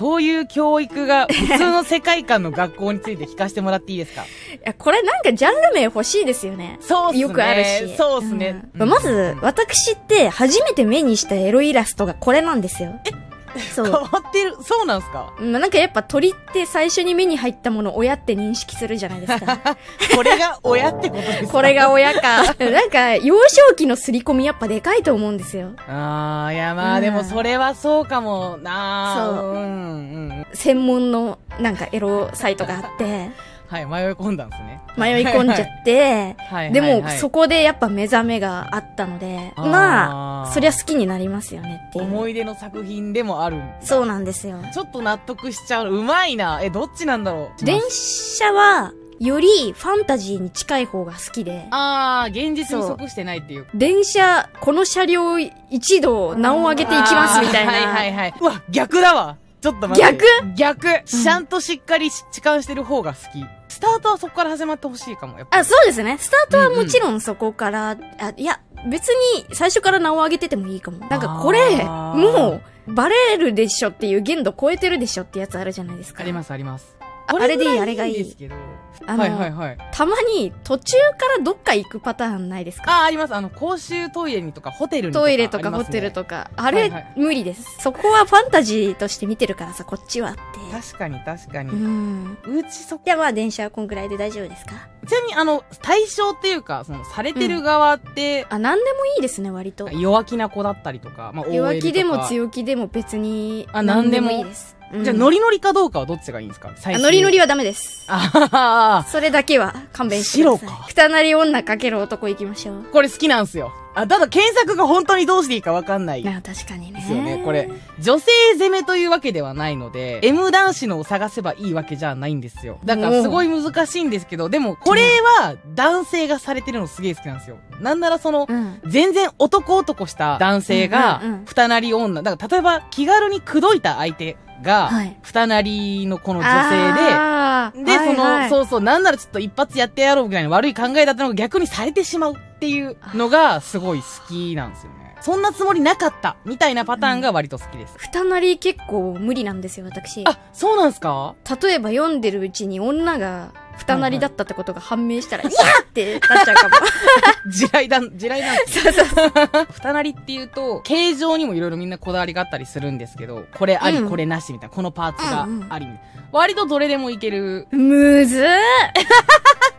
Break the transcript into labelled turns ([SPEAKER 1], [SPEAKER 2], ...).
[SPEAKER 1] そういう教育が、普通の世界観の学校について聞かせてもらっていいですか？
[SPEAKER 2] いや、これなんかジャンル名欲しいですよね。
[SPEAKER 1] そうっすね。
[SPEAKER 2] よくあるし。
[SPEAKER 1] そうっすね。
[SPEAKER 2] うんまず、私って初めて目にしたエロイラストがこれなんですよ。そう。
[SPEAKER 1] 変わってる。そうなんすか？
[SPEAKER 2] まあ、なんかやっぱ鳥って最初に目に入ったものを親って認識するじゃないですか。
[SPEAKER 1] これが親ってことですか？
[SPEAKER 2] これが親か。なんか、幼少期の刷り込みやっぱでかいと思うんですよ。
[SPEAKER 1] ああ、いやまあ、
[SPEAKER 2] うん
[SPEAKER 1] でもそれはそうかもな
[SPEAKER 2] そう
[SPEAKER 1] うん、うん。
[SPEAKER 2] 専門のなんかエロサイトがあって、
[SPEAKER 1] はい、迷い込んだんですね。
[SPEAKER 2] 迷い込んじゃって、
[SPEAKER 1] はい。
[SPEAKER 2] でも
[SPEAKER 1] はいはい
[SPEAKER 2] そこでやっぱ目覚めがあったので、まあ、そりゃ好きになりますよねっていう。
[SPEAKER 1] 思い出の作品でもある
[SPEAKER 2] そうなんですよ。
[SPEAKER 1] ちょっと納得しちゃう。うまいな。え、どっちなんだろう。
[SPEAKER 2] 電車は、よりファンタジーに近い方が好きで、
[SPEAKER 1] ああ、現実に即してないっていう。
[SPEAKER 2] 電車、この車両一度名を上げていきますみたいな。
[SPEAKER 1] はいはいはい。うわ、逆だわ。ちょっと待って。逆？逆ちゃんとしっかり痴漢してる方が好き。スタートはそこから始まってほしいかも、やっぱり。
[SPEAKER 2] あ、そうですね。スタートはもちろんそこから、あ、いや、別に最初から名を上げててもいいかも。なんかこれ、もう、バレるでしょっていう限度超えてるでしょってやつあるじゃないですか。
[SPEAKER 1] ありますあります。
[SPEAKER 2] ああれでいいあれがいい
[SPEAKER 1] ですけど。
[SPEAKER 2] あの
[SPEAKER 1] はいはいはい。
[SPEAKER 2] たまに途中からどっか行くパターンないですか？
[SPEAKER 1] あ、あります。あの、公衆トイレにとか、ホテルにとか。
[SPEAKER 2] トイレとかホテル
[SPEAKER 1] か。
[SPEAKER 2] とか。あれ、
[SPEAKER 1] はいはい
[SPEAKER 2] 無理です。そこはファンタジーとして見てるからさ、こっちはって。
[SPEAKER 1] 確かに確かに。
[SPEAKER 2] うん。
[SPEAKER 1] うちそこ、
[SPEAKER 2] じゃあまあ電車はこんぐらいで大丈夫ですか？
[SPEAKER 1] ちなみにあの、対象っていうか、その、されてる側って、
[SPEAKER 2] あ、なんでもいいですね、割と。
[SPEAKER 1] 弱気な子だったりとか、まあ、
[SPEAKER 2] 弱気でも強気でも別に、
[SPEAKER 1] あなんでも
[SPEAKER 2] いいです。うん
[SPEAKER 1] じゃあ、ノリノリかどうかはどっちがいいんですか？最
[SPEAKER 2] ノリノリはダメです。
[SPEAKER 1] あ
[SPEAKER 2] それだけは勘弁してください。
[SPEAKER 1] 白か？
[SPEAKER 2] 二なり女かける男行きましょう。
[SPEAKER 1] これ好きなんすよ。あ、ただ検索が本当にどうしていいかわかんない。
[SPEAKER 2] あ確かにね。
[SPEAKER 1] ですよね。これ、女性攻めというわけではないので、M 男子のを探せばいいわけじゃないんですよ。だからすごい難しいんですけど、でもこれは男性がされてるのすげえ好きなんですよ。なんならその、
[SPEAKER 2] うん。
[SPEAKER 1] 全然男男した男性が
[SPEAKER 2] うんうんうん、
[SPEAKER 1] 二なり女。だから例えば気軽に口説いた相手が
[SPEAKER 2] はい、
[SPEAKER 1] 二なりのこの女性で、で、その、そうそう、なんならちょっと一発やってやろうぐらいの悪い考えだったのが逆にされてしまうっていうのがすごい好きなんですよね。そんなつもりなかったみたいなパターンが割と好きです。
[SPEAKER 2] 二なり結構無理なんですよ、私。
[SPEAKER 1] あ、そうなんすか？
[SPEAKER 2] 例えば読んでるうちに女が二なりだったってことが判明したら、いやーってなっちゃうかも。
[SPEAKER 1] 地雷だ、地雷なんですよ。
[SPEAKER 2] そうそう。
[SPEAKER 1] 二なりっていうと、形状にもいろいろみんなこだわりがあったりするんですけど、これあり、
[SPEAKER 2] うん
[SPEAKER 1] これなしみたいな、このパーツが
[SPEAKER 2] うんうん
[SPEAKER 1] あり、割とどれでもいける。
[SPEAKER 2] むずー